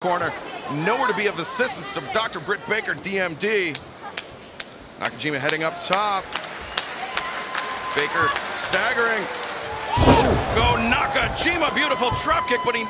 corner. Nowhere to be of assistance to Dr. Britt Baker, DMD. Nakajima heading up top. Baker staggering. Go Nakajima, beautiful drop kick, but he